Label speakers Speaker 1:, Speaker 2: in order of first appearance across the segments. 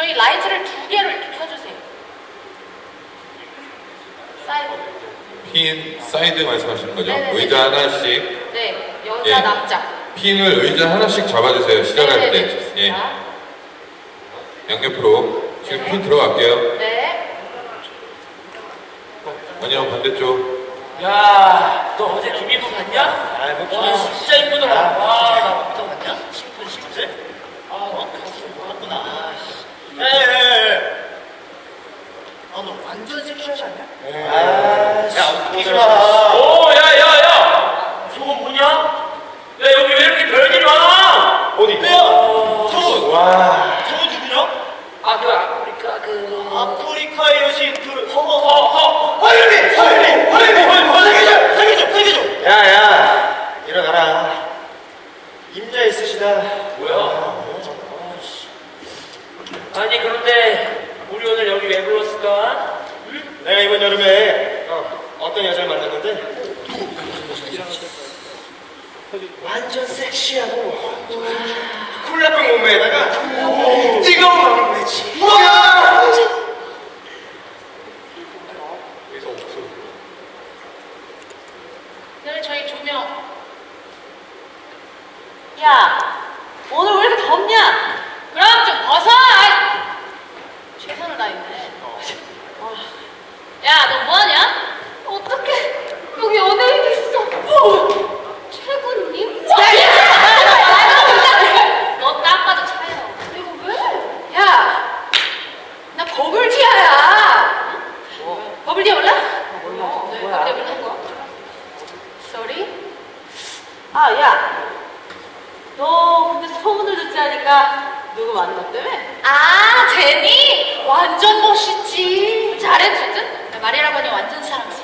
Speaker 1: 저희 라이트를 두 개를 이렇게 켜주세요. 사이드.
Speaker 2: 핀 사이드 말씀하시는 거죠?
Speaker 1: 네네네.
Speaker 2: 의자 하나씩
Speaker 1: 네, 여자,
Speaker 2: 예.
Speaker 1: 남자.
Speaker 2: 핀을 의자 하나씩 잡아주세요. 시작할
Speaker 1: 네네네,
Speaker 2: 때.
Speaker 1: 좋습니다.
Speaker 2: 예. 양옆으로 지금 핀 들어갈게요.
Speaker 1: 네.
Speaker 2: 아니요 반대쪽.
Speaker 3: 야, 너 어제 김희부 봤냐?
Speaker 4: 아, 뭐
Speaker 3: 와, 진짜 이쁘더라. 와, 나
Speaker 4: 어떤 거냐? 신분 신분? 아, 어, 가슴 보았구나. 아, 씨. 에, 에, 에. 아, 너 완전 섹시하지 않냐? 아, 야, 웃기지 마.
Speaker 3: 오, 야, 야, 야! 저거 뭐냐? 야, 여기 왜 이렇게 별들이 많아?
Speaker 4: 어디? 왜요? 저거, 와. 저거 누구냐?
Speaker 3: 아, 그 아프리카 그.
Speaker 4: 아프리카의 여신 그 허허 허허 허율리 허율리 허율리 허율리 살려줘 살려줘 살려줘 야야 일어나라 임자 있으시다
Speaker 3: 뭐야? 아니, 그런데 우리 오늘 여기 왜 불렀을까?
Speaker 4: 내가 이번 여름에 어, 어떤 여자를 만났는데 완전 섹시하고 콜라병 몸매에다가 뜨거운 마음을 보냈지 우와
Speaker 1: 그러면 저희 조명. 야, 오늘 왜 이렇게 덥냐? 그럼 좀 벗어! 아이, 최선을 다했네. 아, 야, 너 뭐하냐? 어떡해. 여기 연예인 있어. 어, 최군님? 야, 야! 너딱 봐도 차요. 이거 왜? 야, 나 버블티아야. 버블티아 몰라? 몰라. 네, 버블티아 모르는 거. Sorry? 아, 야. 너 근데 소문을 않으니까 누구 만났다며? 아, 제니? 완전 멋있지. 잘해주든? 말이라고 하니 완전 사랑스러워.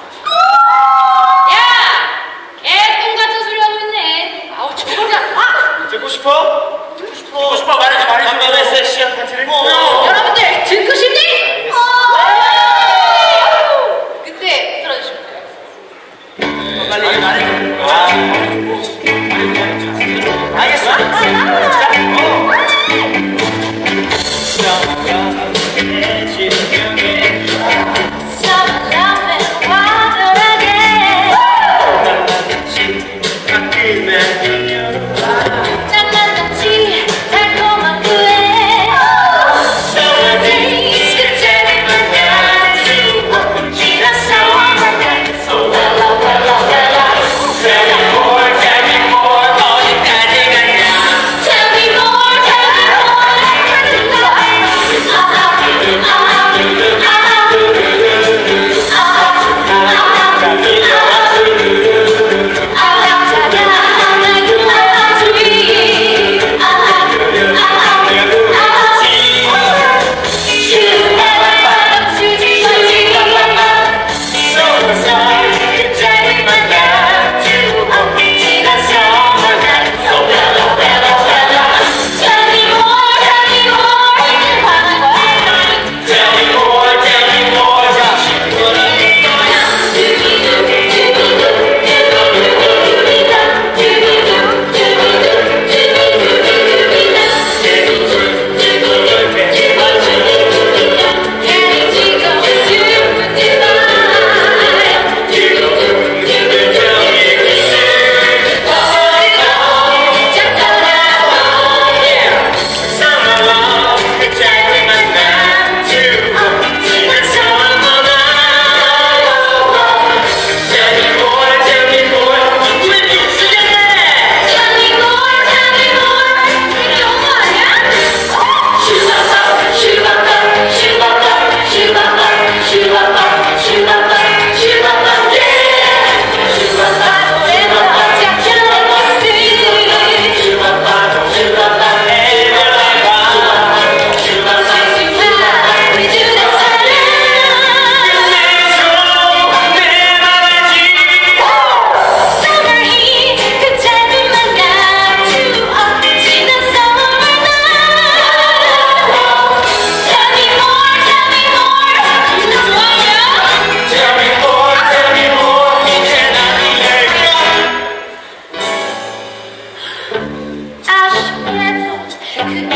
Speaker 1: Yeah.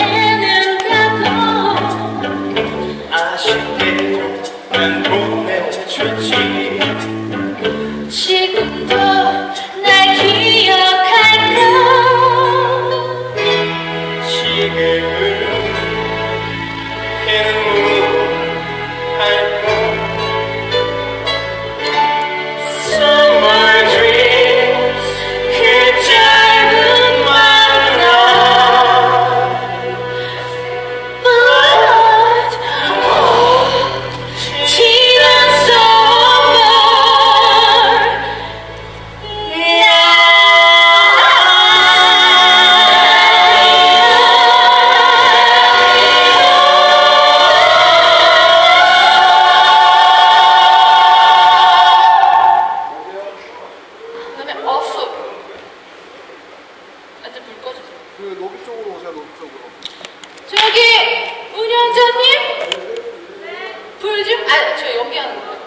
Speaker 1: 불좀 아 저 여기 하는 거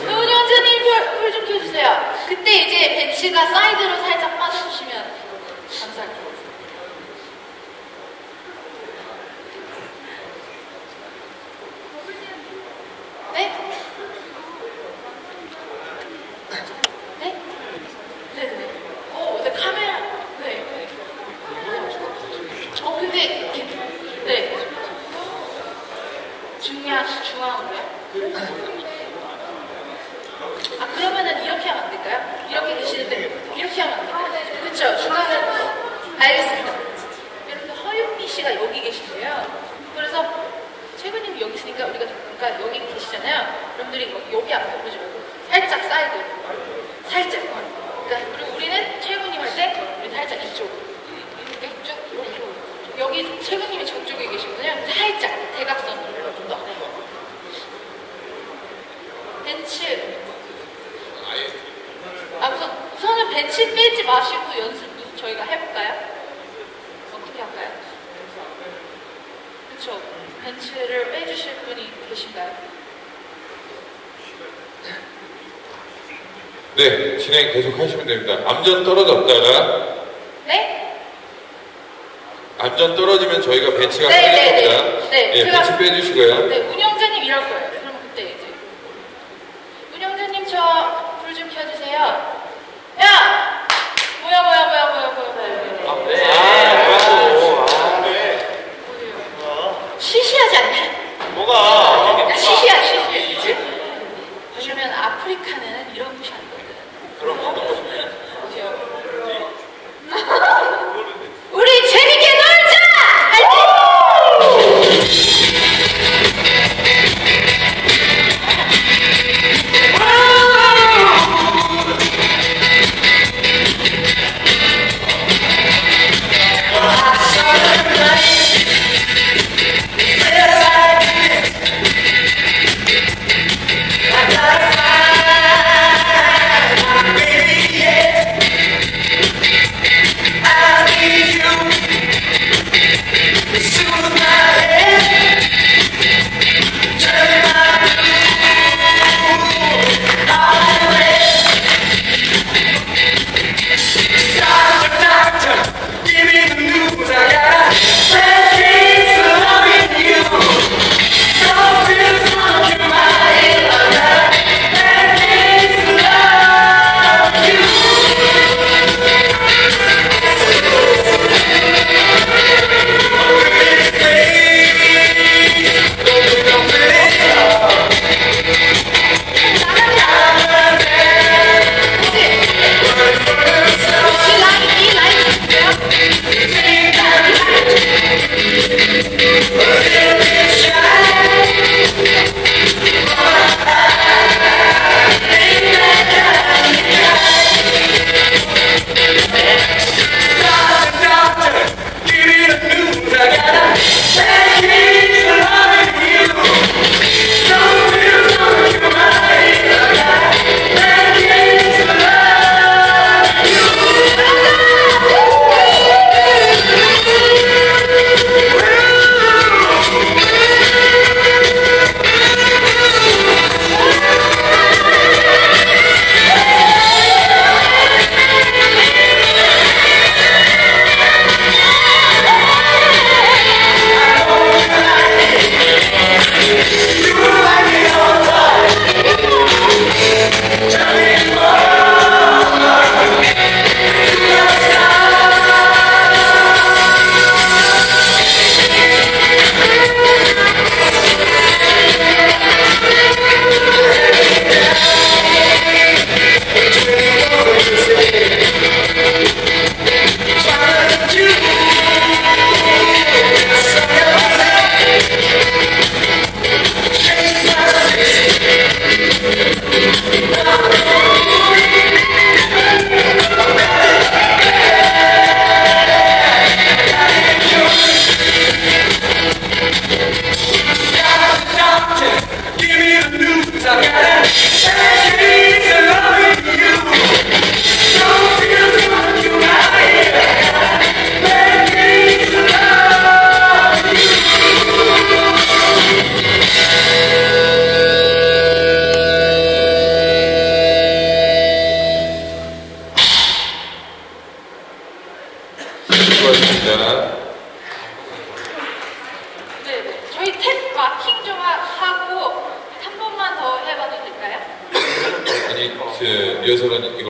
Speaker 1: 운영자님 불좀 켜주세요 그때 이제 벤치가 사이드로 살짝 빠져주시면 감사할 것 같아요 네? 네? 네네 어 근데 카메라 네 어, 근데, 이렇게, 네. 중요한, 중앙으로요? 아, 그러면은 이렇게 하면 안 될까요? 이렇게 계시는데, 이렇게 하면 안 될까요? 그쵸, 중앙은, 알겠습니다. 이렇게 허윤미 씨가 여기 계신데요. 그래서, 최근님 여기 있으니까 우리가, 그러니까 여기 계시잖아요. 여러분들이 뭐 여기 앞에 보지 말고, 살짝 사이드. 살짝. 그러니까, 그리고 우리는 최근님 할 때, 우리 살짝 이쪽으로. 이렇게 쭉 이렇게 여기 최근님이 저쪽에 계시거든요. 살짝 대각선으로 좀 더. 벤츠. 아 우선 우선은 벤츠 빼지 마시고 연습 저희가 해볼까요? 어떻게 할까요? 그렇죠. 벤츠를 빼주실 분이 계신가요?
Speaker 2: 네, 진행 계속 하시면 됩니다. 암전 떨어졌다가
Speaker 1: 네?
Speaker 2: 암전 떨어지면 저희가 벤치가
Speaker 1: 네, 네, 네.
Speaker 2: 겁니다.
Speaker 1: 네,
Speaker 2: 예,
Speaker 1: 제가-
Speaker 2: 벤치 빼주시고요.
Speaker 1: 네, 운영자님 이럴 거예요. Yeah.